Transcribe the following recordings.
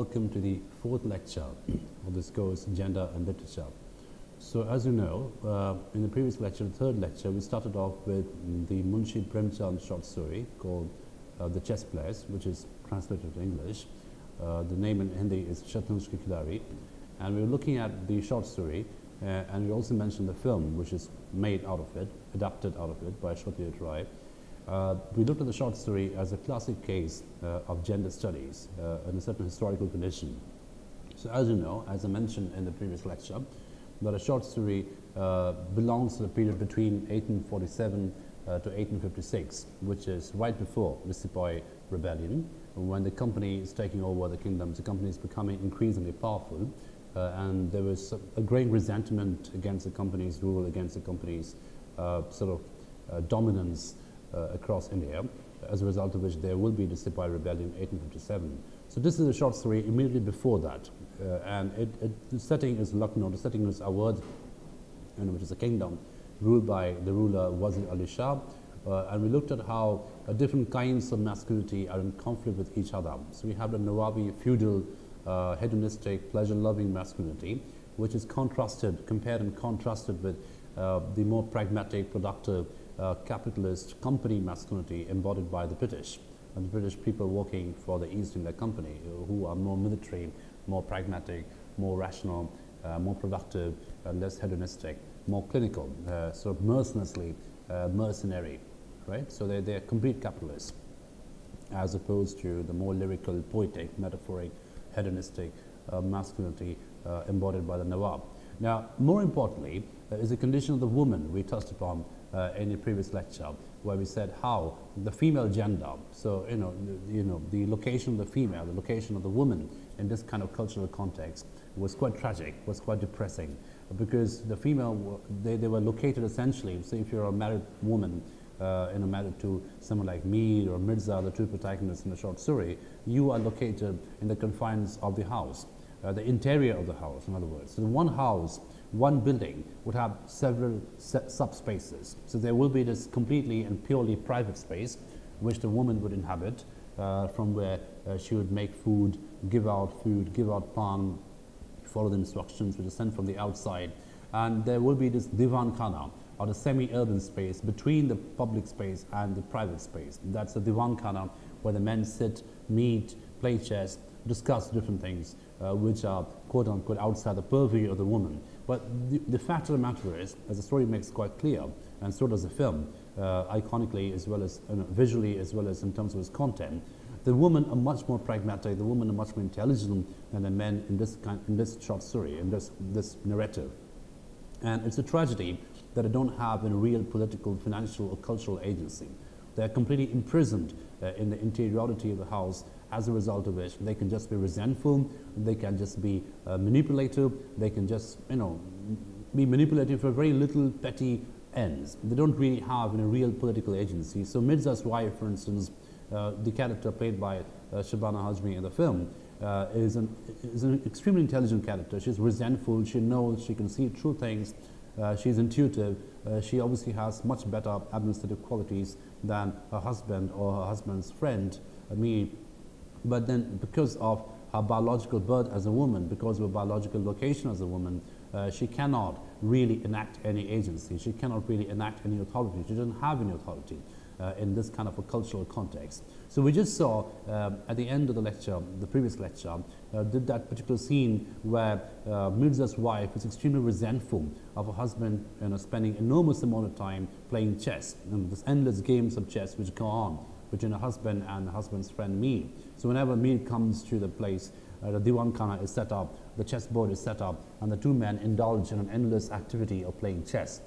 Welcome to the fourth lecture of this course, Gender and Literature. So as you know, uh, in the previous lecture, the third lecture, we started off with the Munshi Premchand short story called uh, The Chess Players, which is translated to English. Uh, the name in Hindi is Shatranj Ki. And we were looking at the short story, uh, and we also mentioned the film, which is made out of it, adapted out of it by Satyajit Ray. Uh, we looked at the short story as a classic case uh, of gender studies uh, in a certain historical condition. So as you know, as I mentioned in the previous lecture, that a short story uh, belongs to the period between 1847 uh, to 1856, which is right before the Sepoy Rebellion, when the company is taking over the kingdoms, the company is becoming increasingly powerful, uh, and there was a, growing resentment against the company's rule, against the company's sort of dominance across India, as a result of which there will be the Sepoy Rebellion in 1857. So this is a short story immediately before that, uh, and it, it, the setting is Lucknow, the setting is Awadh, you know, which is a kingdom ruled by the ruler Wajid Ali Shah, uh, and we looked at how uh, different kinds of masculinity are in conflict with each other. So we have the Nawabi feudal, uh, hedonistic, pleasure-loving masculinity, which is contrasted, compared and contrasted with uh, the more pragmatic, productive, uh, capitalist company masculinity embodied by the British. And the British people working for the East India Company uh, who are more military, more pragmatic, more rational, uh, more productive, uh, less hedonistic, more clinical, uh, sort of mercilessly uh, mercenary, right? So they're, they're complete capitalists as opposed to the more lyrical, poetic, metaphoric, hedonistic masculinity embodied by the Nawab. Now, more importantly, is the condition of the woman we touched upon uh, in a previous lecture where we said how the female gender, so you know, the, you know, the location of the female, the location of the woman in this kind of cultural context was quite tragic, was quite depressing because the female, they, they were located essentially, so if you're a married woman, uh, you know, married to someone like Mir or Mirza, the two protagonists in the short story, you are located in the confines of the house, uh, the interior of the house, in other words. So the one house one building would have several subspaces. So there will be this completely and purely private space which the woman would inhabit uh, from where uh, she would make food, give out food, give out pan, follow the instructions which are sent from the outside. And there will be this divan khana or the semi-urban space between the public space and the private space. That's the divan khana where the men sit, meet, play chess, discuss different things uh, which are quote unquote outside the purview of the woman. But the, the, fact of the matter is, as the story makes quite clear, and so does the film, uh, iconically as well as visually as well as in terms of its content, the women are much more pragmatic, the women are much more intelligent than the men in this, kind, in this short story, in this, this narrative. And it's a tragedy that they don't have a real political, financial, or cultural agency. They're completely imprisoned uh, in the interiority of the house as a result of which they can just be resentful, they can just be uh, manipulative, they can just, you know, be manipulative for very little petty ends. They don't really have a real political agency. So Mirza's wife, for instance, uh, the character played by uh, Shabana Azmi in the film, uh, is, an, is an extremely intelligent character. She's resentful, she knows, she can see true things, uh, she's intuitive, uh, she obviously has much better administrative qualities than her husband or her husband's friend, uh, Mir, but then because of her biological birth as a woman, because of her biological location as a woman, uh, she cannot really enact any agency. She cannot really enact any authority. She doesn't have any authority uh, in this kind of a cultural context. So we just saw uh, at the end of the lecture, the previous lecture, uh, did that particular scene where uh, Mirza's wife is extremely resentful of her husband you know, spending enormous amount of time playing chess, and this endless games of chess which go on between a husband and a husband's friend Mir. So whenever Mir comes to the place, uh, the Diwan Khana is set up, the chessboard is set up, and the two men indulge in an endless activity of playing chess,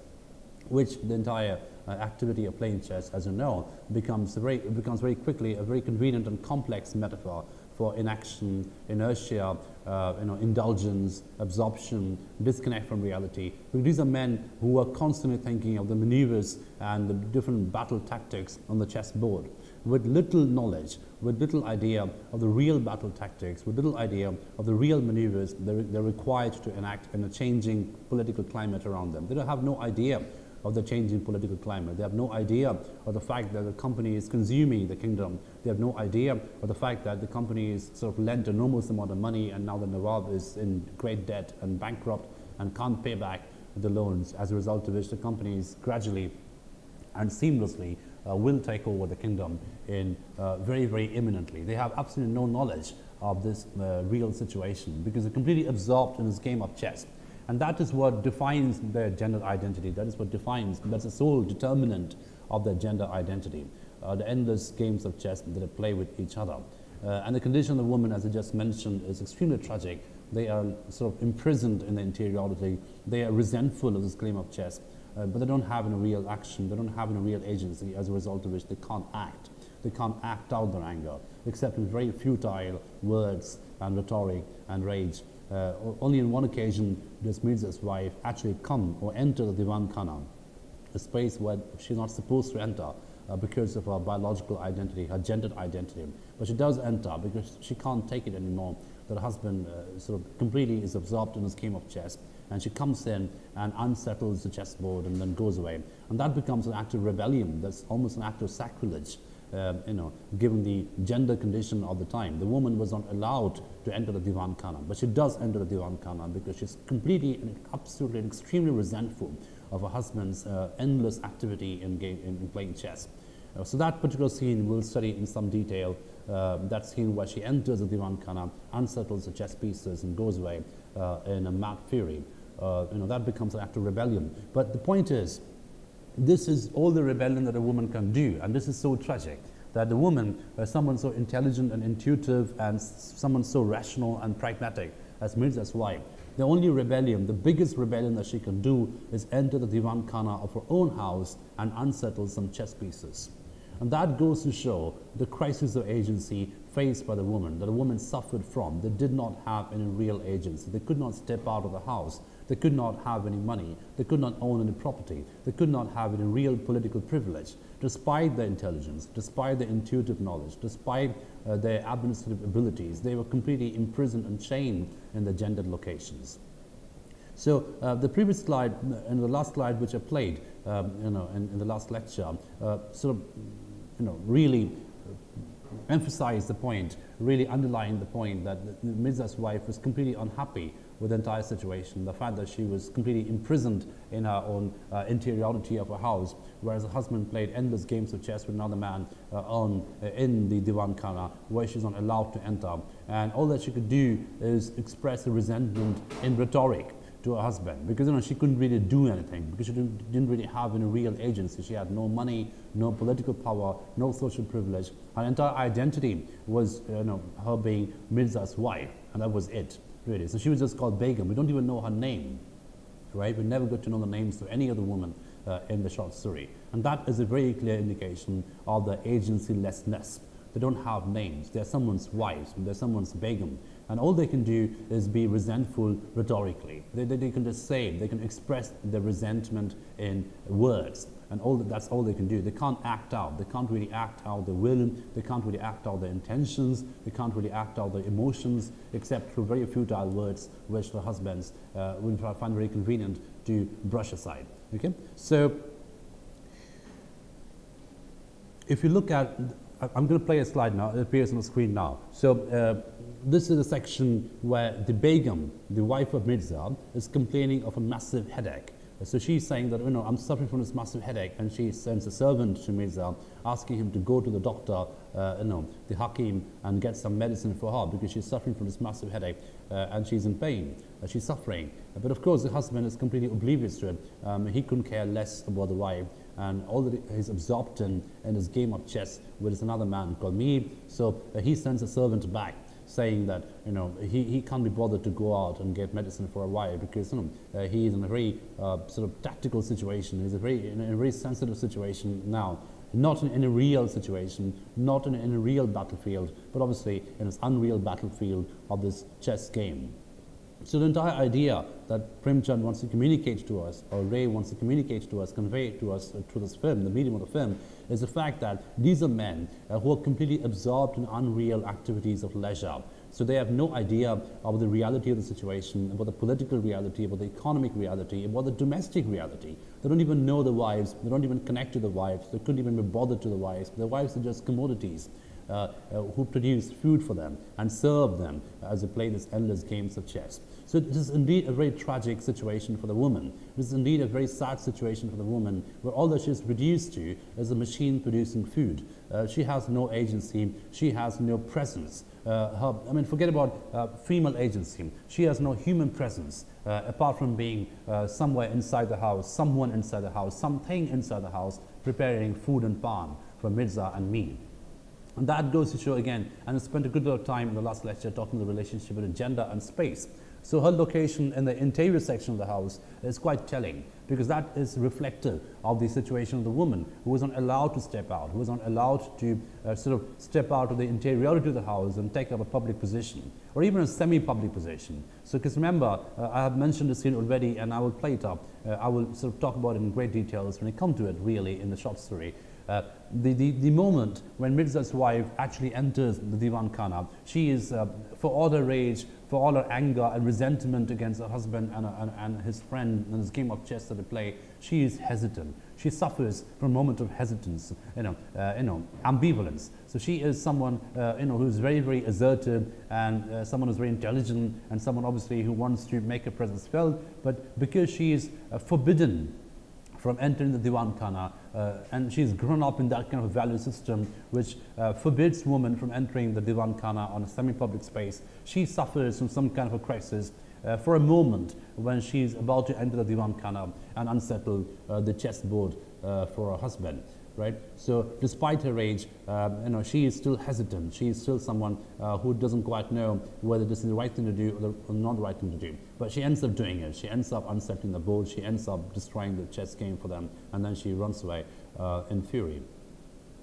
which the entire uh, activity of playing chess, as you know, becomes very, becomes very quickly a very convenient and complex metaphor for inaction, inertia, uh, you know, indulgence, absorption, disconnect from reality. Because these are men who are constantly thinking of the maneuvers and the different battle tactics on the chessboard with little knowledge, with little idea of the real battle tactics, with little idea of the real maneuvers they're, they're required to enact in a changing political climate around them. They don't have no idea of the changing political climate. They have no idea of the fact that the company is consuming the kingdom. They have no idea of the fact that the company is sort of lent an enormous amount of money and now the Nawab is in great debt and bankrupt and can't pay back the loans, as a result of which the company is gradually and seamlessly will take over the kingdom in uh, very, very imminently. They have absolutely no knowledge of this uh, real situation because they're completely absorbed in this game of chess. And that is what defines their gender identity. That is what defines, that's the sole determinant of their gender identity. Uh, the endless games of chess that they play with each other. Uh, and the condition of the woman, as I just mentioned, is extremely tragic. They are sort of imprisoned in the interiority. They are resentful of this game of chess, uh, but they don't have any real action. They don't have any real agency, as a result of which they can't act. They can't act out their anger, except with very futile words and rhetoric and rage. Uh, only on one occasion does Mirza's wife actually come or enter the Divan Khana, a space where she's not supposed to enter uh, because of her biological identity, her gendered identity. But she does enter because she can't take it anymore. That her husband uh, sort of completely is absorbed in this game of chess. And she comes in and unsettles the chessboard and then goes away. And that becomes an act of rebellion. That's almost an act of sacrilege uh, you know, given the gender condition of the time. The woman was not allowed to enter the Divan Khana, but she does enter the Divan Khana because she's completely and absolutely and extremely resentful of her husband's uh, endless activity in, game, in, in playing chess. Uh, so that particular scene we'll study in some detail. Uh, that scene where she enters the Divan Khana, unsettles the chess pieces and goes away in a mad fury. Uh, you know, that becomes an act of rebellion. But the point is, this is all the rebellion that a woman can do. And this is so tragic that the woman, uh, someone so intelligent and intuitive and someone so rational and pragmatic as Mirza's wife, the only rebellion, the biggest rebellion that she can do is enter the Divan Khana of her own house and unsettle some chess pieces. And that goes to show the crisis of agency faced by the woman, that the woman suffered from. They did not have any real agency. They could not step out of the house. They could not have any money. They could not own any property. They could not have any real political privilege. Despite their intelligence, despite their intuitive knowledge, despite uh, their administrative abilities, they were completely imprisoned and chained in the gendered locations. So uh, the previous slide, and the last slide which I played, um, you know, in, in, the last lecture, uh, sort of, you know, really emphasized the point, really underlined the point that Mirza's wife was completely unhappy with the entire situation. The fact that she was completely imprisoned in her own uh, interiority of her house, whereas her husband played endless games of chess with another man uh, on, uh, in the Divan Khana, where she's not allowed to enter. And all that she could do is express a resentment in rhetoric to her husband because you know she couldn't really do anything because she didn't, really have any real agency. She had no money, no political power, no social privilege. Her entire identity was you know her being Mirza's wife, and that was it really. So she was just called Begum. We don't even know her name, right? We never got to know the names of any other woman uh, in the short story. And that is a very clear indication of the agency-lessness. They don't have names. They're someone's wives. They're someone's Begum. And all they can do is be resentful rhetorically. They, they, they can just say, they can express their resentment in words and all that, that's all they can do. They can't act out. They can't really act out their will. They can't really act out their intentions. They can't really act out their emotions, except through very futile words, which the husbands uh, find very convenient to brush aside. Okay, so if you look at, I'm going to play a slide now. It appears on the screen now. So. Uh, this is a section where the Begum, the wife of Mirza, is complaining of a massive headache. So she's saying that, you know, I'm suffering from this massive headache, and she sends a servant to Mirza asking him to go to the doctor, uh, you know, the Hakim, and get some medicine for her because she's suffering from this massive headache uh, and she's in pain, uh, she's suffering. but of course, the husband is completely oblivious to it. Um, he couldn't care less about the wife. and all that he's absorbed in, in his game of chess with another man called Mir. So uh, he sends a servant back saying that you know he, he can't be bothered to go out and get medicine for a while because you know uh, he is in a very uh, sort of tactical situation. He's a very in a very sensitive situation now, not in, in a real situation, not in, in a real battlefield, but obviously in this unreal battlefield of this chess game. So the entire idea that Premchand wants to communicate to us, or Ray wants to communicate to us, convey to us uh, through this film, the medium of the film, is the fact that these are men uh, who are completely absorbed in unreal activities of leisure. So they have no idea of the reality of the situation, about the political reality, about the economic reality, about the domestic reality. They don't even know the wives, they don't even connect to the wives, they couldn't even be bothered to the wives. The wives are just commodities. Uh, uh, who produce food for them and serve them as they play these endless games of chess. So this is indeed a very tragic situation for the woman. This is indeed a very sad situation for the woman where all that she is reduced to is a machine producing food. Uh, she has no agency, she has no presence. Uh, her, I mean, forget about uh, female agency. She has no human presence uh, apart from being uh, somewhere inside the house, someone inside the house, something inside the house preparing food and pan for Mirza and Mir. And that goes to show again, and I spent a good deal of time in the last lecture talking the relationship between gender and space. So her location in the interior section of the house is quite telling because that is reflective of the situation of the woman who was not allowed to step out, who was not allowed to uh, sort of step out of the interiority of the house and take up a public position or even a semi-public position. So because remember, uh, I have mentioned this scene already and I will play it up. Uh, I will sort of talk about it in great details when I come to it really in the short story. Uh, the, the, the moment when Mirza's wife actually enters the Divan Khana, she is, uh, for all her rage, for all her anger and resentment against her husband and, and, and his friend and his game of chess that they play, she is hesitant. She suffers from a moment of hesitance, you know, uh, you know, ambivalence. So she is someone, uh, you know, who's very, very assertive and uh, someone who's very intelligent and someone obviously who wants to make her presence felt. But because she is uh, forbidden from entering the Divan Khana. Uh, and she's grown up in that kind of value system which uh, forbids women from entering the Divan Khana on a semi-public space. She suffers from some kind of a crisis uh, for a moment when she's about to enter the Divan Khana and unsettle uh, the chessboard uh, for her husband right? So despite her age, um, you know, she is still hesitant. She is still someone uh, who doesn't quite know whether this is the right thing to do or, the, or, not the right thing to do. But she ends up doing it. She ends up unsettling the board. She ends up destroying the chess game for them, and then she runs away uh, in fury.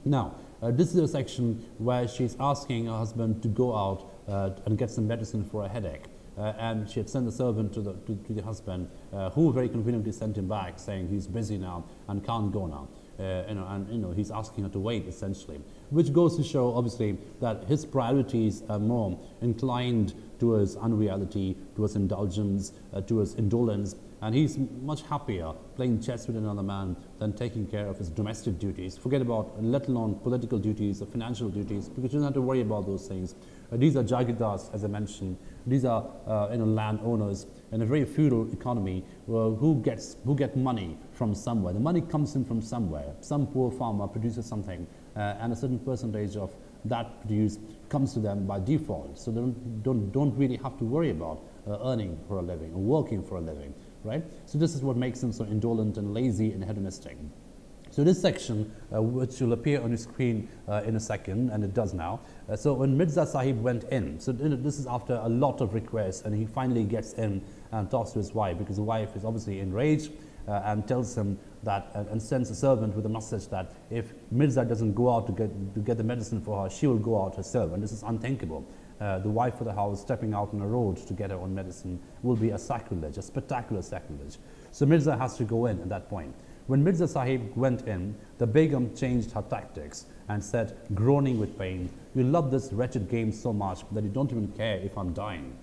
Now, uh, this is a section where she's asking her husband to go out uh, and get some medicine for a headache. Uh, and she had sent the servant to the, to, to the husband, uh, who very conveniently sent him back, saying he's busy now and can't go now uh, you know, and you know, he's asking her to wait essentially, which goes to show obviously that his priorities are more inclined towards unreality, towards indulgence, uh, towards indolence, and he's much happier playing chess with another man than taking care of his domestic duties. Forget about, let alone political duties or financial duties, because you don't have to worry about those things. Uh, these are jagirdars, as I mentioned. These are uh, you know, landowners in a very feudal economy uh, who, gets, who get money from somewhere. The money comes in from somewhere. Some poor farmer produces something, uh, and a certain percentage of that produce comes to them by default. So they don't, don't, don't really have to worry about uh, earning for a living or working for a living, right? So this is what makes them so indolent and lazy and hedonistic. So this section, uh, which will appear on your screen uh, in a second, and it does now. Uh, so when Mirza Sahib went in, so this is after a lot of requests, and he finally gets in and talks to his wife, because the wife is obviously enraged uh, and tells him that, uh, and sends a servant with a message that if Mirza doesn't go out to get, to get the medicine for her, she will go out herself, and this is unthinkable. Uh, the wife of the house stepping out on the road to get her own medicine will be a sacrilege, a spectacular sacrilege. So Mirza has to go in at that point. When Mirza Sahib went in, the Begum changed her tactics and said, groaning with pain, You love this wretched game so much that you don't even care if I'm dying.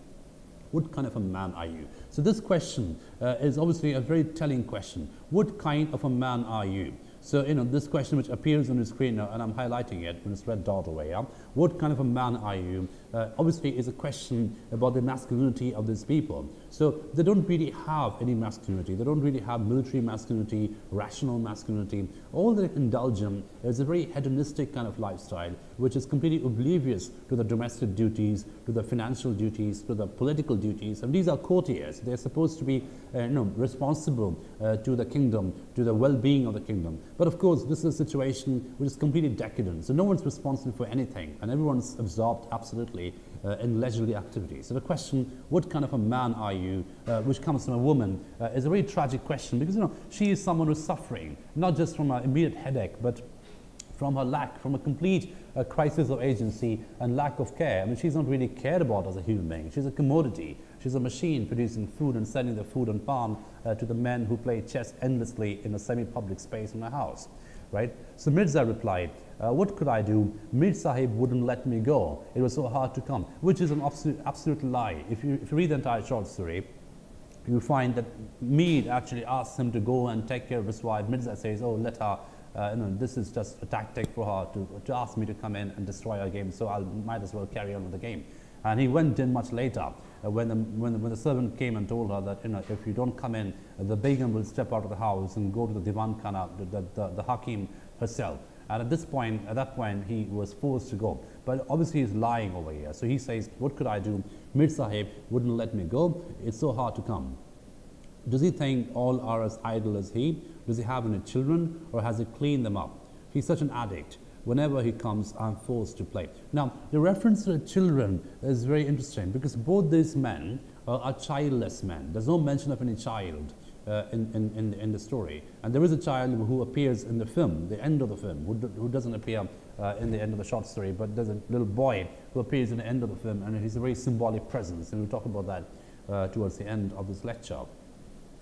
What kind of a man are you? So this question uh, is obviously a very telling question. What kind of a man are you? So, you know, this question which appears on the screen now, and I'm highlighting it when it's red dot away? What kind of a man are you? Uh, obviously is a question about the masculinity of these people. So they don't really have any masculinity. They don't really have military masculinity, rational masculinity. All they indulge in is a very hedonistic kind of lifestyle, which is completely oblivious to the domestic duties, to the financial duties, to the political duties. And these are courtiers. They're supposed to be uh, you know, responsible uh, to the kingdom, to the well-being of the kingdom. But of course, this is a situation which is completely decadent. So no one's responsible for anything, and everyone's absorbed absolutely uh, in leisurely activities. So the question, what kind of a man are you, uh, which comes from a woman, uh, is a really tragic question because, you know, she is someone who's suffering, not just from an immediate headache, but from her lack, from a complete uh, crisis of agency and lack of care. I mean, she's not really cared about as a human being. She's a commodity. She's a machine producing food and selling the food on palm uh, to the men who play chess endlessly in a semi-public space in a house, right? So Mirza replied, uh, what could I do? Mir Sahib wouldn't let me go. It was so hard to come, which is an absolute, absolute lie. If you, if you read the entire short story, you find that Mir actually asks him to go and take care of his wife. Mirza says, oh, let her, uh, you know, this is just a tactic for her to, to ask me to come in and destroy her game, so I might as well carry on with the game. And he went in much later uh, when, the, when, the, when the servant came and told her that, you know, if you don't come in, the Begum will step out of the house and go to the Divan Khana, the, the, the, the Hakim herself. And at this point, at that point, he was forced to go. But obviously, he's lying over here. So he says, What could I do? Mir Sahib wouldn't let me go. It's so hard to come. Does he think all are as idle as he? Does he have any children or has he cleaned them up? He's such an addict. Whenever he comes, I'm forced to play. Now, the reference to the children is very interesting because both these men are childless men. There's no mention of any child in, in, in, the story. And there is a child who appears in the film, the end of the film, who, who doesn't appear uh, in the end of the short story, but there's a little boy who appears in the end of the film, and he's a very symbolic presence, and we'll talk about that uh, towards the end of this lecture.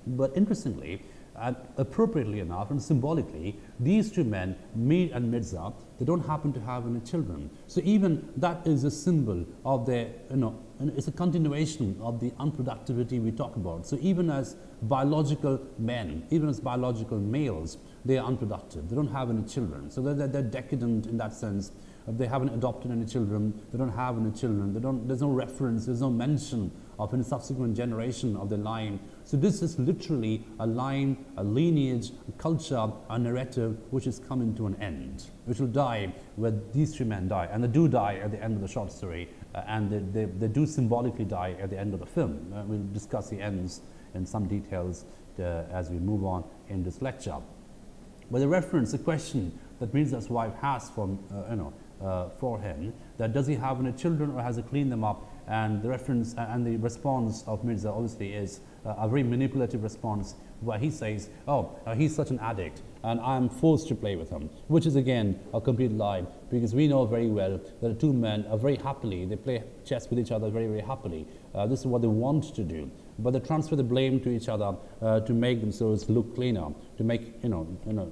But interestingly, and appropriately enough and symbolically, these two men, Mir and Mirza, they don't happen to have any children. So even that is a symbol of their, you know, it's a continuation of the unproductivity we talk about. So even as biological men, even as biological males, they are unproductive. They don't have any children. So they're, they're decadent in that sense. They haven't adopted any children. They don't have any children. There's no reference. There's no mention of any subsequent generation of the line. So this is literally a line, a lineage, a culture, a narrative which is coming to an end, which will die where these three men die. And they do die at the end of the short story, uh, and they, they, they, do symbolically die at the end of the film. Uh, we'll discuss the ends in some details uh, as we move on in this lecture. But the reference, the question that Mirza's wife has from, uh, you know, uh, for him, that does he have any children or has he cleaned them up? And the reference and the response of Mirza obviously is uh, a very manipulative response where he says, oh, uh, he's such an addict and I'm forced to play with him, which is again a complete lie because we know very well that the two men are very happily, they play chess with each other very, very happily. Uh, this is what they want to do. But they transfer the blame to each other uh, to make themselves look cleaner, to make, you know, you know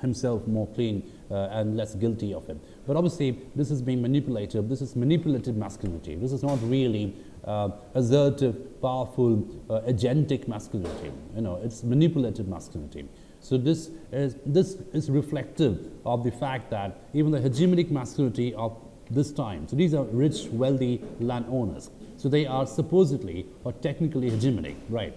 himself more clean uh, and less guilty of it. But obviously, this is being manipulative. This is manipulative masculinity. This is not really uh, assertive, powerful, uh, agentic masculinity. You know, it's manipulative masculinity. So this is, this is reflective of the fact that even the hegemonic masculinity of this time, so these are rich, wealthy landowners. So they are supposedly or technically hegemonic, right?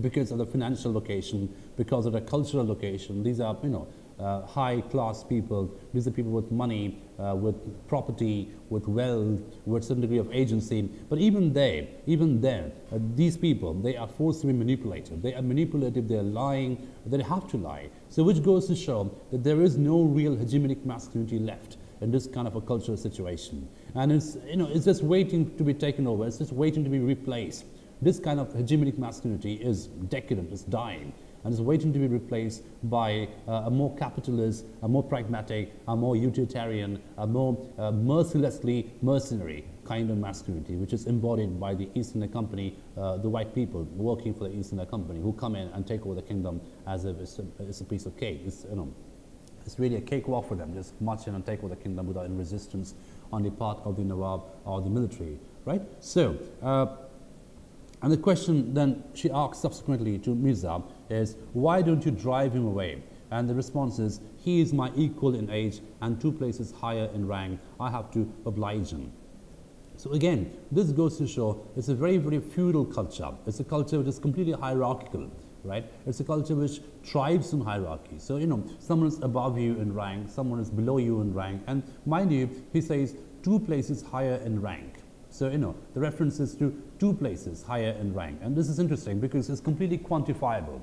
Because of the financial location, because of the cultural location. These are, you know, uh, high class people. These are people with money, uh, with property, with wealth, with some degree of agency. But even they, even then, uh, these people, they are forced to be manipulated. They are manipulative, they are lying, they have to lie. So which goes to show that there is no real hegemonic masculinity left in this kind of a cultural situation. And it's, you know, it's just waiting to be taken over. It's just waiting to be replaced. This kind of hegemonic masculinity is decadent, it's dying and is waiting to be replaced by uh, a more capitalist, a more pragmatic, a more utilitarian, a more uh, mercilessly mercenary kind of masculinity, which is embodied by the East India Company, uh, the white people working for the East India Company, who come in and take over the kingdom as if it's a, it's a piece of cake. It's, you know, it's really a cakewalk for them, just march in and take over the kingdom without any resistance on the part of the Nawab or the military, right? So, uh, and the question then she asks subsequently to Mirza is, why don't you drive him away? And the response is, he is my equal in age and two places higher in rank. I have to oblige him. So again, this goes to show it's a very, very feudal culture. It's a culture which is completely hierarchical, right? It's a culture which thrives on hierarchy. So, you know, someone is above you in rank, someone is below you in rank. And mind you, he says two places higher in rank. So, you know, the reference is to two places higher in rank. And this is interesting because it's completely quantifiable.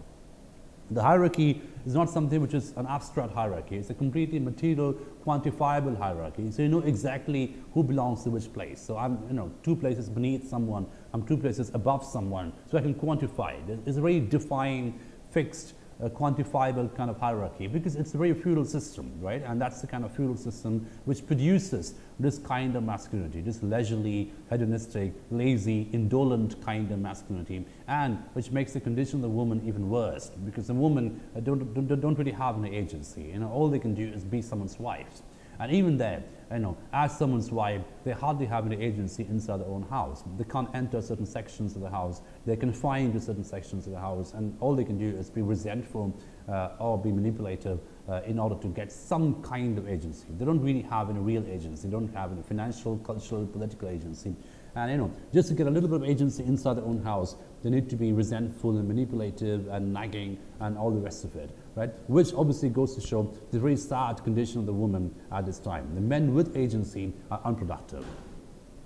The hierarchy is not something which is an abstract hierarchy. It's a completely material, quantifiable hierarchy. So you know exactly who belongs to which place. So I'm, you know, two places beneath someone. I'm two places above someone. So I can quantify it. It's a very defined, fixed a quantifiable kind of hierarchy because it's a very feudal system, right? And that's the kind of feudal system which produces this kind of masculinity, this leisurely, hedonistic, lazy, indolent kind of masculinity, and which makes the condition of the woman even worse because the woman uh, don't, don't, don't really have any agency. You know, all they can do is be someone's wife. And even there, you know, as someone's wife, they hardly have any agency inside their own house. They can't enter certain sections of the house. They're confined to certain sections of the house, and all they can do is be resentful uh, or be manipulative uh, in order to get some kind of agency. They don't really have any real agency. They don't have any financial, cultural, political agency. And you know, just to get a little bit of agency inside their own house, they need to be resentful and manipulative and nagging and all the rest of it, right? Which obviously goes to show the very sad condition of the woman at this time. The men with agency are unproductive.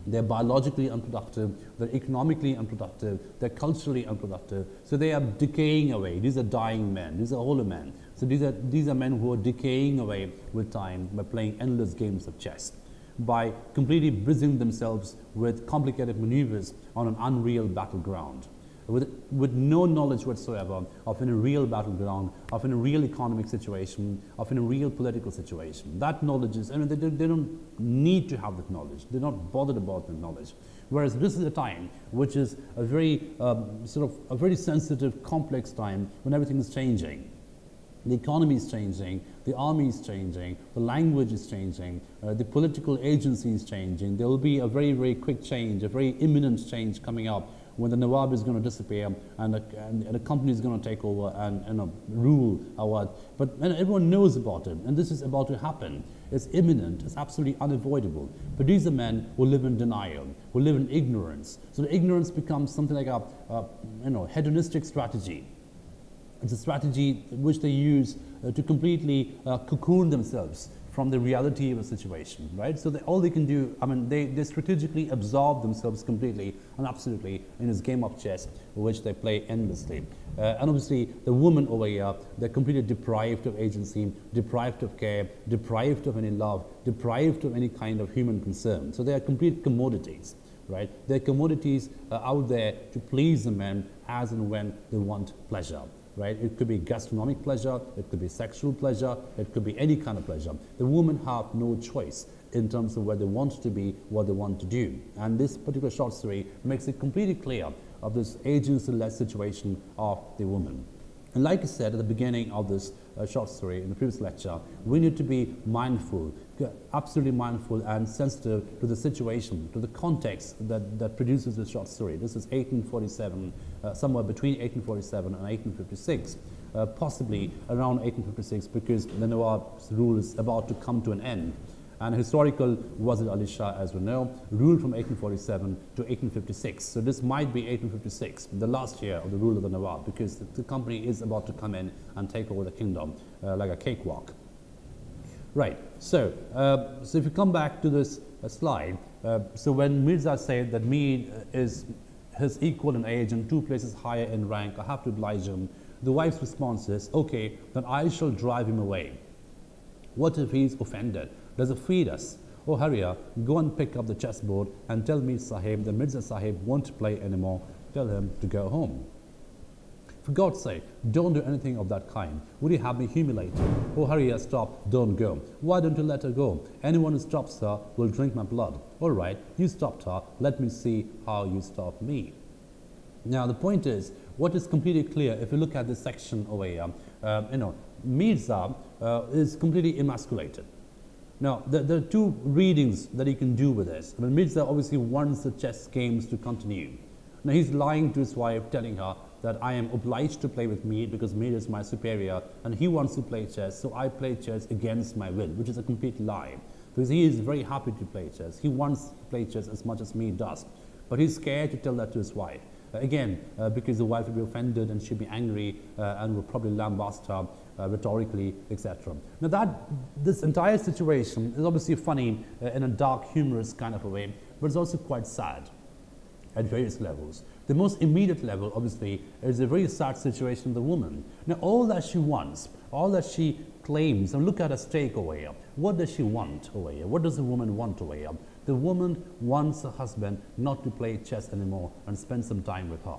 They're biologically unproductive, they're economically unproductive, they're culturally unproductive. So they are decaying away. These are dying men, these are older men. So these are, these are men who are decaying away with time by playing endless games of chess by completely busying themselves with complicated maneuvers on an unreal battleground. With, with no knowledge whatsoever of in a real battleground, of in a real economic situation, of in a real political situation. That knowledge is, I mean, they, they don't need to have that knowledge. They're not bothered about the knowledge. Whereas this is a time which is a very um, sort of a very sensitive, complex time when everything is changing. The economy is changing, the army is changing, the language is changing, uh, the political agency is changing. There will be a very, very quick change, a very imminent change coming up when the Nawab is going to disappear and a, and a company is going to take over and, and uh, rule our. But and everyone knows about it, and this is about to happen. It's imminent, it's absolutely unavoidable. But these are men who live in denial, who live in ignorance. So the ignorance becomes something like a, a you know, hedonistic strategy it's a strategy which they use uh, to completely uh, cocoon themselves from the reality of a situation, right? So all they can do, I mean, they, they strategically absorb themselves completely and absolutely in this game of chess, which they play endlessly. Uh, and obviously, the women over here, they're completely deprived of agency, deprived of care, deprived of any love, deprived of any kind of human concern. So they are complete commodities, right? They're commodities uh, out there to please the men as and when they want pleasure right? It could be gastronomic pleasure, it could be sexual pleasure, it could be any kind of pleasure. The women have no choice in terms of where they want to be, what they want to do. And this particular short story makes it completely clear of this agency-less situation of the woman. And like I said at the beginning of this uh, short story in the previous lecture, we need to be mindful, absolutely mindful and sensitive to the situation, to the context that, that produces this short story. This is 1847, uh, somewhere between 1847 and 1856. Uh, possibly around 1856 because the Nawab's rule is about to come to an end. And historical Wajid Ali Shah, as we know, ruled from 1847 to 1856. So this might be 1856, the last year of the rule of the Nawab, because the, the company is about to come in and take over the kingdom uh, like a cakewalk. Right, so, uh, so if you come back to this uh, slide, uh, so when Mirza said that Mir is his equal in age and two places higher in rank, I have to oblige him, the wife's response is, okay, then I shall drive him away. What if he's offended? Does it feed us? Oh Haria, go and pick up the chessboard and tell Mir Sahib that Mirza Sahib won't play anymore. Tell him to go home. For God's sake, don't do anything of that kind. Would you have me humiliated? Oh, Harrier, stop, don't go. Why don't you let her go? Anyone who stops her will drink my blood. All right, you stopped her. Let me see how you stop me. Now, the point is, what is completely clear if you look at this section over here, uh, you know, Mirza uh, is completely emasculated. Now, there, there, are two readings that he can do with this. I mean, Mirza obviously wants the chess games to continue. Now, he's lying to his wife, telling her that I am obliged to play with Mir because Mir is my superior and he wants to play chess, so I play chess against my will, which is a complete lie. because he is very happy to play chess. He wants to play chess as much as Mir does, but he's scared to tell that to his wife. Uh, again, uh, because the wife will be offended and she'll be angry uh, and will probably lambast her uh, rhetorically, etc. Now that this entire situation is obviously funny uh, in a dark, humorous kind of a way, but it's also quite sad at various levels. The most immediate level, obviously, is a very sad situation of the woman. Now, all that she wants, all that she claims, and look at her stake over here. What does she want over here? What does the woman want over here? The woman wants her husband not to play chess anymore and spend some time with her.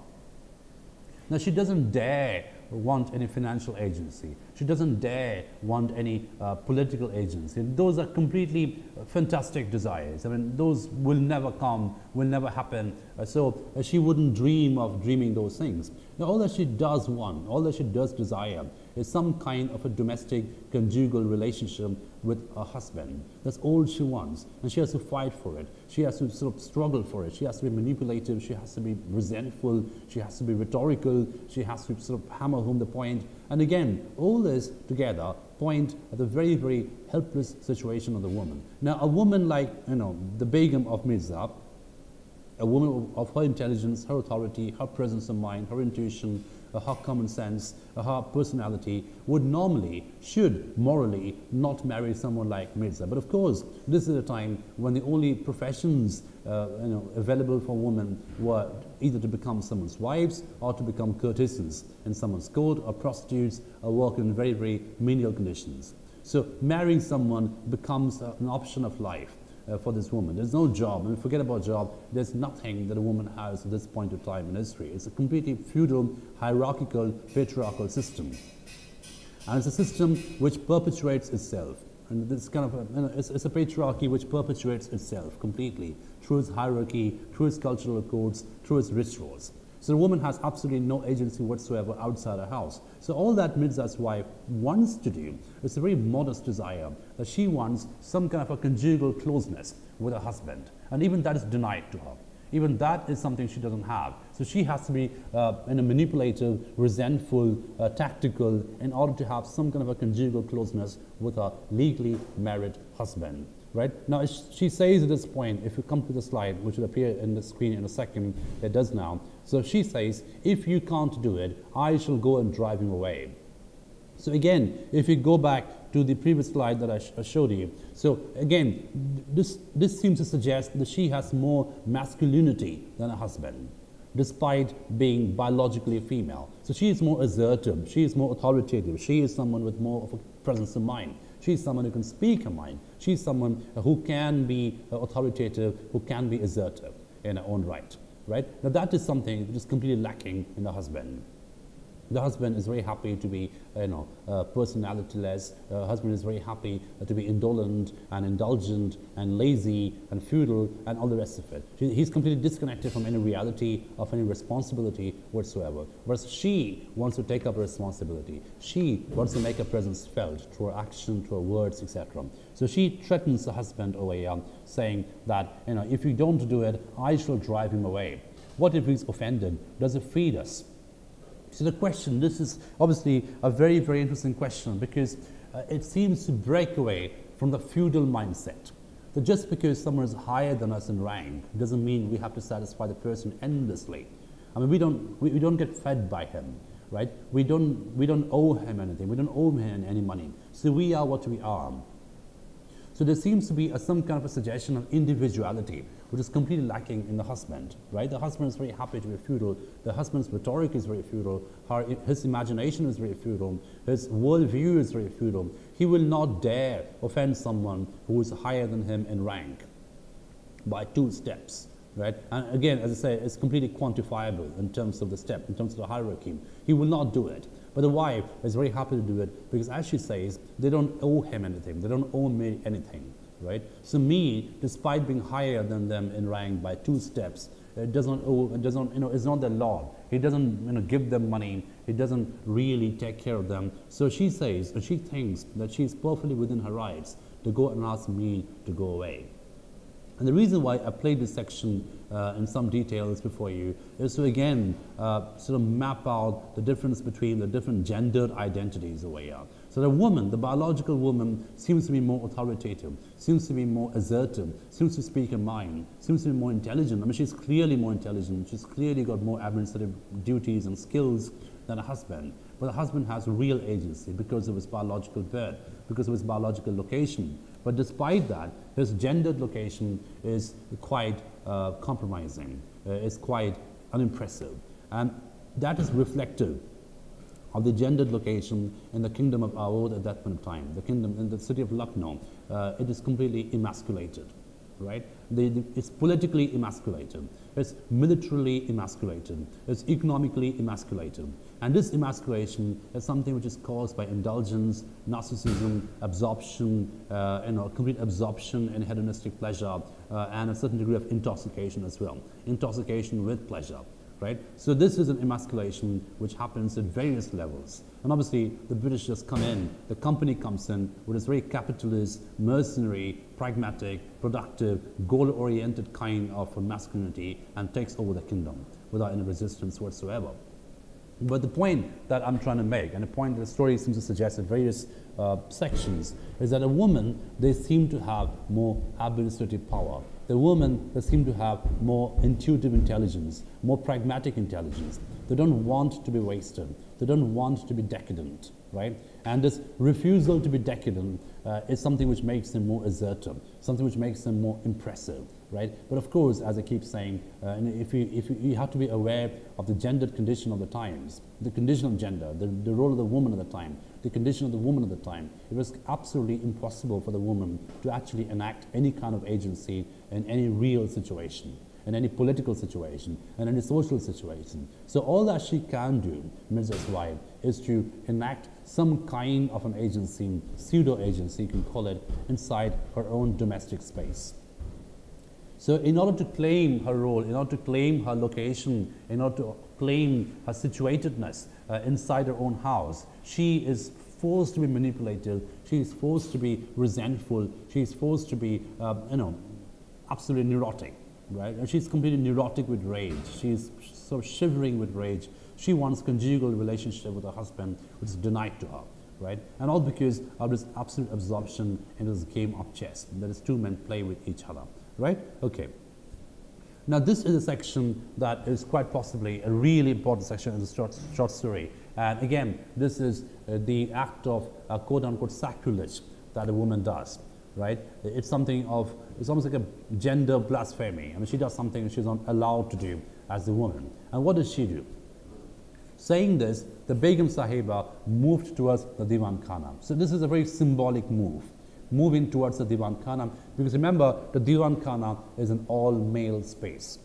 Now, she doesn't dare want any financial agency. She doesn't dare want any uh, political agency. Those are completely uh, fantastic desires. I mean, those will never come, will never happen. Uh, so uh, she wouldn't dream of dreaming those things. Now, all that she does want, all that she does desire is some kind of a domestic conjugal relationship with her husband. That's all she wants. And she has to fight for it. She has to sort of struggle for it. She has to be manipulative. She has to be resentful. She has to be rhetorical. She has to sort of hammer home the point. And again, all this together point at the very, very helpless situation of the woman. Now, a woman like, you know, the Begum of Mirza, a woman of her intelligence, her authority, her presence of mind, her intuition, uh, her common sense, a her personality, would normally, should morally not marry someone like Mirza. But of course, this is a time when the only professions uh, you know, available for women were either to become someone's wives or to become courtesans in someone's court or prostitutes or work in very, very menial conditions. So marrying someone becomes an option of life uh, for this woman. There's no job. I mean, forget about job. There's nothing that a woman has at this point of time in history. It's a completely feudal, hierarchical, patriarchal system. And it's a system which perpetuates itself. And this kind of, a, you know, it's, it's, a patriarchy which perpetuates itself completely through its hierarchy, through its cultural codes, through its rituals. So the woman has absolutely no agency whatsoever outside her house. So all that Mirza's wife wants to do is a very modest desire that she wants some kind of a conjugal closeness with her husband. And even that is denied to her. Even that is something she doesn't have. So she has to be uh, in a manipulative, resentful, uh, tactical in order to have some kind of a conjugal closeness with her legally married husband right? Now, she says at this point, if you come to the slide, which will appear in the screen in a second, it does now. So she says, if you can't do it, I shall go and drive him away. So again, if you go back to the previous slide that I, sh I showed you, so again, this, this seems to suggest that she has more masculinity than her husband despite being biologically female. So she is more assertive, she is more authoritative, she is someone with more of a presence of mind. She's someone who can speak her mind. She's someone who can be authoritative, who can be assertive in her own right. Right? Now that is something which is completely lacking in the husband. The husband is very happy to be, you know, uh, personality-less. The husband is very happy uh, to be indolent and indulgent and lazy and feudal and all the rest of it. He's completely disconnected from any reality of any responsibility whatsoever. Whereas she wants to take up responsibility. She wants to make her presence felt through her action, through her words, etc. So she threatens the husband away, saying that, you know, if you don't do it, I shall drive him away. What if he's offended? Does it feed us? So the question, this is obviously a very, very interesting question because uh, it seems to break away from the feudal mindset. That just because someone is higher than us in rank doesn't mean we have to satisfy the person endlessly. I mean, we don't, we, we don't get fed by him, right? We don't, we don't owe him anything. We don't owe him any money. So we are what we are. So there seems to be a, some kind of a suggestion of individuality, which is completely lacking in the husband, right? The husband is very happy to be feudal. The husband's rhetoric is very feudal. Her, his imagination is very feudal. His worldview is very feudal. He will not dare offend someone who is higher than him in rank by two steps, right? And again, as I say, it's completely quantifiable in terms of the step, in terms of the hierarchy. He will not do it. But the wife is very happy to do it because, as she says, they don't owe him anything. They don't owe Mir anything, right? So Mir, despite being higher than them in rank by two steps, it doesn't owe, it doesn't, you know, it's not their lord. He doesn't, you know, give them money. He doesn't really take care of them. So she says, she thinks that she's perfectly within her rights to go and ask Mir to go away. And the reason why I played this section uh, in some details before you is to again uh, sort of map out the difference between the different gendered identities over here. So So the woman, the biological woman, seems to be more authoritative, seems to be more assertive, seems to speak her mind, seems to be more intelligent. I mean, she's clearly more intelligent. She's clearly got more administrative duties and skills than a husband. But the husband has real agency because of his biological birth, because of his biological location. But despite that, his gendered location is quite uh, compromising, uh, is quite unimpressive. And that is reflective of the gendered location in the kingdom of Awadh at that point of time, the kingdom in the city of Lucknow. Uh, it is completely emasculated, right? The, the, it's politically emasculated, it's militarily emasculated, it's economically emasculated. And this emasculation is something which is caused by indulgence, narcissism, absorption, uh, you know, complete absorption in hedonistic pleasure, uh, and a certain degree of intoxication as well. Intoxication with pleasure right? So this is an emasculation which happens at various levels. And obviously, the British just come in, the company comes in with this very capitalist, mercenary, pragmatic, productive, goal-oriented kind of masculinity and takes over the kingdom without any resistance whatsoever. But the point that I'm trying to make, and the point that the story seems to suggest in various uh, sections, is that a woman, they seem to have more administrative power the women they seem to have more intuitive intelligence, more pragmatic intelligence. They don't want to be wasted. They don't want to be decadent, right? And this refusal to be decadent uh, is something which makes them more assertive, something which makes them more impressive, right? But of course, as I keep saying, uh, if, you, if you, you, have to be aware of the gendered condition of the times, the condition of gender, the, the role of the woman at the time, the condition of the woman at the time. It was absolutely impossible for the woman to actually enact any kind of agency in any real situation, in any political situation, in any social situation. So all that she can do, Mrs. White, is to enact some kind of an agency, pseudo-agency, you can call it, inside her own domestic space. So in order to claim her role, in order to claim her location, in order to claim her situatedness uh, inside her own house, she is forced to be manipulated, she is forced to be resentful, she is forced to be, uh, you know, absolutely neurotic, right? And she's completely neurotic with rage. She's sort of shivering with rage. She wants conjugal relationship with her husband, which is denied to her, right? And all because of this absolute absorption in this game of chess. That is, two men play with each other, right? Okay. Now, this is a section that is quite possibly a really important section in the short, short story. And again, this is uh, the act of uh, quote unquote sacrilege that a woman does right? It's something of, it's almost like a gender blasphemy. I mean, she does something she's not allowed to do as a woman. And what does she do? Saying this, the Begum Sahiba moved towards the Divan Khana. So this is a very symbolic move, moving towards the Divan Khana, because remember, the Divan Khana is an all-male space.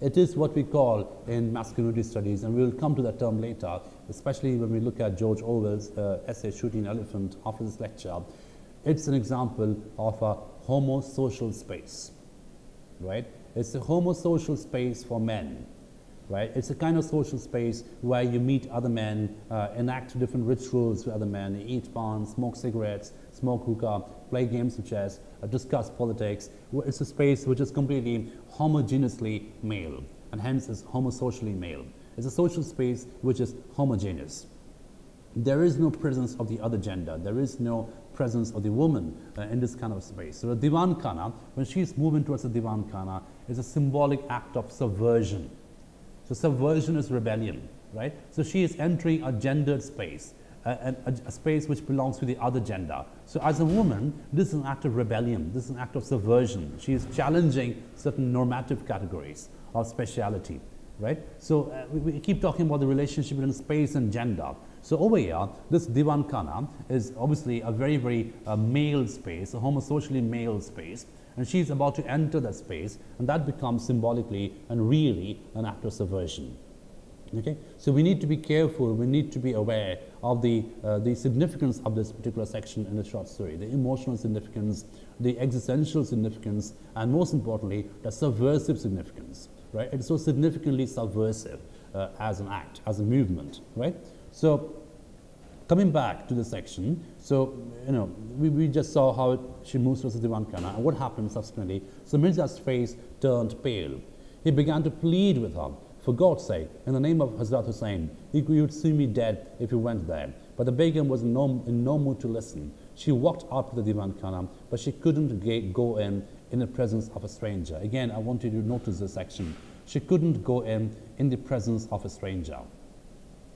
It is what we call in masculinity studies, and we will come to that term later, especially when we look at George Orwell's uh, essay Shooting Elephant after this lecture. It's an example of a homosocial space, right? It's a homosocial space for men, right? It's a kind of social space where you meet other men, uh, enact different rituals with other men, eat pan, smoke cigarettes, smoke hookah, play games of chess, discuss politics. It's a space which is completely homogeneously male, and hence is homosocially male. It's a social space which is homogeneous. There is no presence of the other gender. There is no presence of the woman uh, in this kind of space. So the Divan Khana, when she's moving towards the Divan Khana, is a symbolic act of subversion. So subversion is rebellion, right? So she is entering a gendered space, a, a, a, space which belongs to the other gender. So as a woman, this is an act of rebellion. This is an act of subversion. She is challenging certain normative categories of speciality, right? So uh, we, we, keep talking about the relationship between space and gender. So over here, this Divan Khana is obviously a very, very uh, male space, a homosocially male space. And she's about to enter that space, and that becomes symbolically and really an act of subversion. Okay? So we need to be careful, we need to be aware of the, uh, the significance of this particular section in the short story, the emotional significance, the existential significance, and most importantly, the subversive significance, right? It's so significantly subversive uh, as an act, as a movement, right? So coming back to the section, so, you know, we, we just saw how it, she moves towards the Divan and what happened subsequently. So Mirza's face turned pale. He began to plead with her, for God's sake, in the name of Hazrat Hussain, you would see me dead if you went there. but the Begum was in no, in no mood to listen. She walked up to the Divan Khana, but she couldn't go in in the presence of a stranger. Again, I want you to notice this section. She couldn't go in in the presence of a stranger.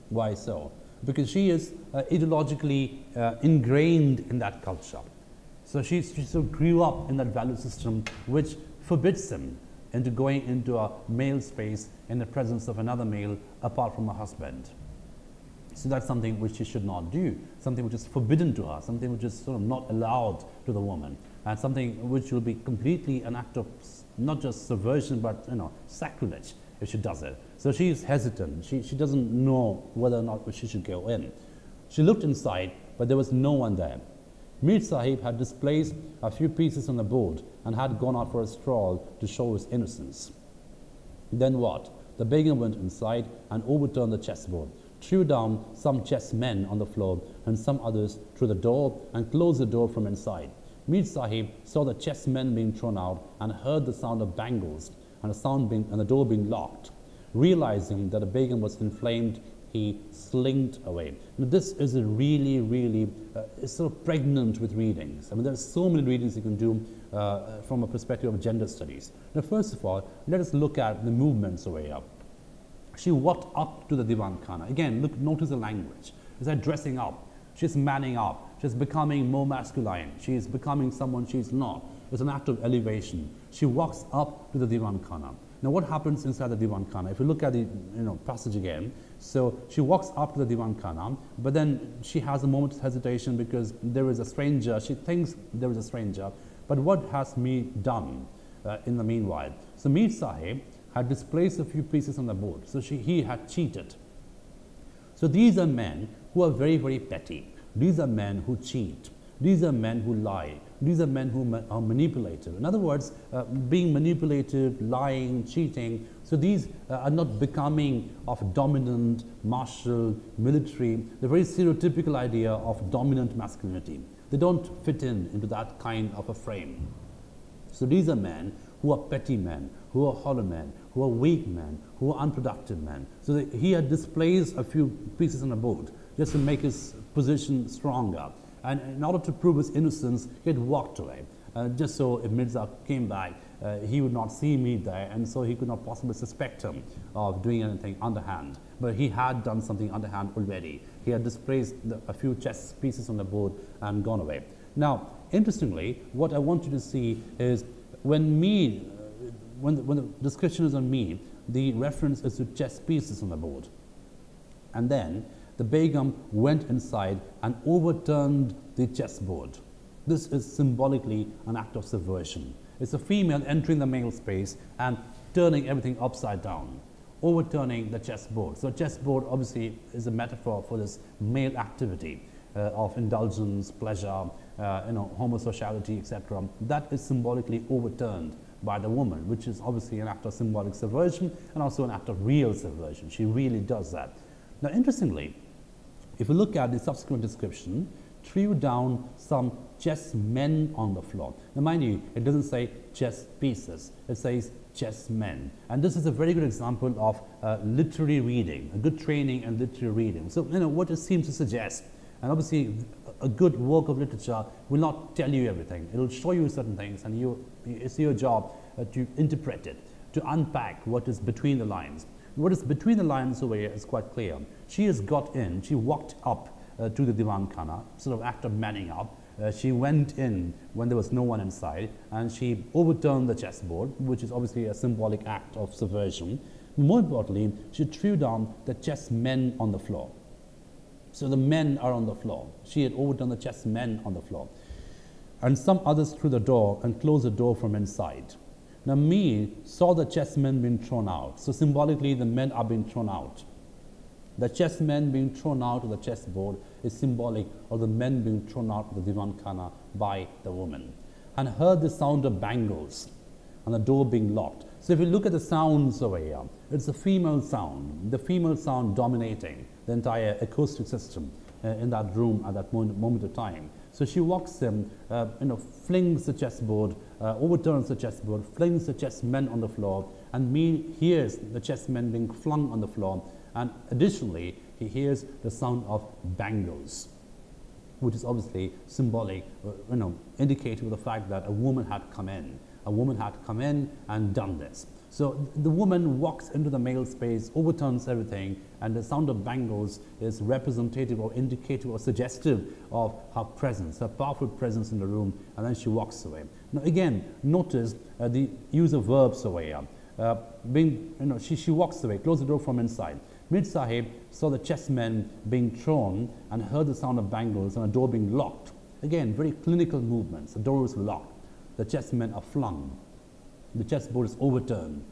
Why so? Because she is uh, ideologically uh, ingrained in that culture. So she, she grew up in that value system which forbids him into going into a male space in the presence of another male apart from a husband. So that's something which she should not do, something which is forbidden to her, something which is sort of not allowed to the woman, and something which will be completely an act of not just subversion but you know sacrilege if she does it. So she is hesitant. She, she doesn't know whether or not she should go in. She looked inside, but there was no one there. Mir Sahib had displaced a few pieces on the board and had gone out for a stroll to show his innocence. Then what? The Begum went inside and overturned the chessboard, threw down some chessmen on the floor and some others through the door and closed the door from inside. Mir Sahib saw the chessmen being thrown out and heard the sound of bangles and the sound being and the door being locked. Realizing that the Begum was inflamed, he slinked away. Now, this is a really, really, uh, it's sort of pregnant with readings. I mean, there are so many readings you can do uh, from a perspective of gender studies. Now, first of all, let us look at the movements away up. She walked up to the Divan Khana. Again, look, notice the language. Is that dressing up? She's manning up. She's becoming more masculine. She's becoming someone she's not. It's an act of elevation. She walks up to the Divan Khana. Now, what happens inside the Divan Khana? If you look at the you know, passage again, so she walks up to the Divan Khana, but then she has a moment's hesitation because there is a stranger. She thinks there is a stranger. But what has Mir done uh, in the meanwhile? So Mir Sahib had displaced a few pieces on the board. So she, he had cheated. So these are men who are very, very petty. These are men who cheat. These are men who lie. These are men who ma are manipulative. In other words, uh, being manipulative, lying, cheating. So these uh, are not becoming of dominant, martial, military, the very stereotypical idea of dominant masculinity. They don't fit in into that kind of a frame. So these are men who are petty men, who are hollow men, who are weak men, who are unproductive men. So he had displaced a few pieces on the board just to make his position stronger. And in order to prove his innocence, he had walked away. Uh, just so if Mirza came back, uh, he would not see me there, and so he could not possibly suspect him of doing anything underhand. But he had done something underhand already. He had displaced the, a few chess pieces on the board and gone away. Now, interestingly, what I want you to see is when Mir, when, the, when the description is on Mir, the reference is to chess pieces on the board. And then the Begum went inside and overturned the chessboard. This is symbolically an act of subversion. It's a female entering the male space and turning everything upside down, overturning the chessboard. So, chessboard obviously is a metaphor for this male activity uh, of indulgence, pleasure, uh, you know, homosexuality, etc. That is symbolically overturned by the woman, which is obviously an act of symbolic subversion and also an act of real subversion. She really does that. Now, interestingly, if you look at the subsequent description, threw down some chess men on the floor. Now, mind you, it doesn't say chess pieces, it says chess men. And this is a very good example of uh, literary reading, a good training in literary reading. So, you know, what it seems to suggest, and obviously, a good work of literature will not tell you everything. It will show you certain things, and you, it's your job uh, to interpret it, to unpack what is between the lines. What is between the lines over here is quite clear. She has got in, she walked up uh, to the Divan Khana, sort of act of manning up. Uh, she went in when there was no one inside and she overturned the chessboard, which is obviously a symbolic act of subversion. More importantly, she threw down the chess men on the floor. So the men are on the floor. She had overturned the chess men on the floor. And some others through the door and closed the door from inside. Now, Mir saw the chessmen being thrown out. So, symbolically, the men are being thrown out. The chessmen being thrown out of the chessboard is symbolic of the men being thrown out of the Divan Khana by the woman. And heard the sound of bangles and the door being locked. So, if you look at the sounds over here, it's a female sound, the female sound dominating the entire acoustic system uh, in that room at that moment, moment of time. So she walks in, uh, you know, flings the chessboard, uh, overturns the chessboard, flings the chessmen on the floor, and Mir hears the chessmen being flung on the floor. And additionally, he he hears the sound of bangles, which is obviously symbolic, uh, you know, indicative of the fact that a woman had come in. A woman had come in and done this. So the woman walks into the male space, overturns everything, and the sound of bangles is representative or indicative or suggestive of her presence, her powerful presence in the room, and then she walks away. Now again, notice uh, the use of verbs over here. Uh, being, you know, she, she walks away, close the door from inside. Mir Sahib saw the chessmen being thrown and heard the sound of bangles and a door being locked. Again, very clinical movements. The door is locked. The chessmen are flung. The chessboard is overturned.